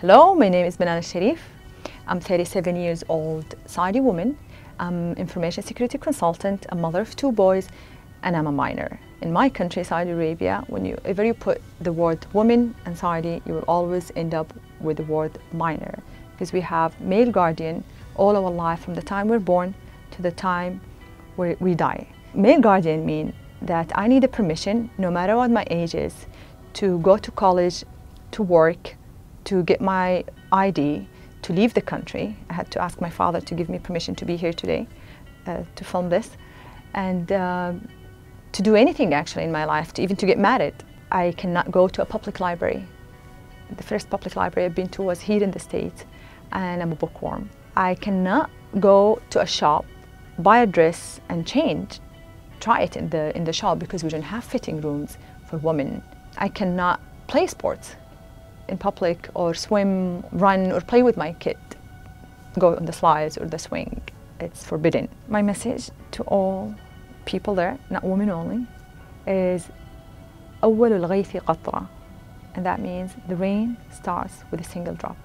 Hello, my name is Manal Sharif. I'm 37 years old Saudi woman. I'm information security consultant, a mother of two boys, and I'm a minor. In my country, Saudi Arabia, whenever you ever you put the word woman and Saudi, you will always end up with the word minor because we have male guardian all our life from the time we're born to the time where we die. Male guardian mean that I need a permission, no matter what my age is, to go to college, to work, to get my ID, to leave the country. I had to ask my father to give me permission to be here today, uh, to film this, and uh, to do anything actually in my life, to even to get married. I cannot go to a public library. The first public library I've been to was here in the States, and I'm a bookworm. I cannot go to a shop, buy a dress and change, try it in the, in the shop because we don't have fitting rooms for women. I cannot play sports in public or swim, run, or play with my kid, go on the slides or the swing. It's forbidden. My message to all people there, not women only, is أول الغيث قطرة and that means the rain starts with a single drop.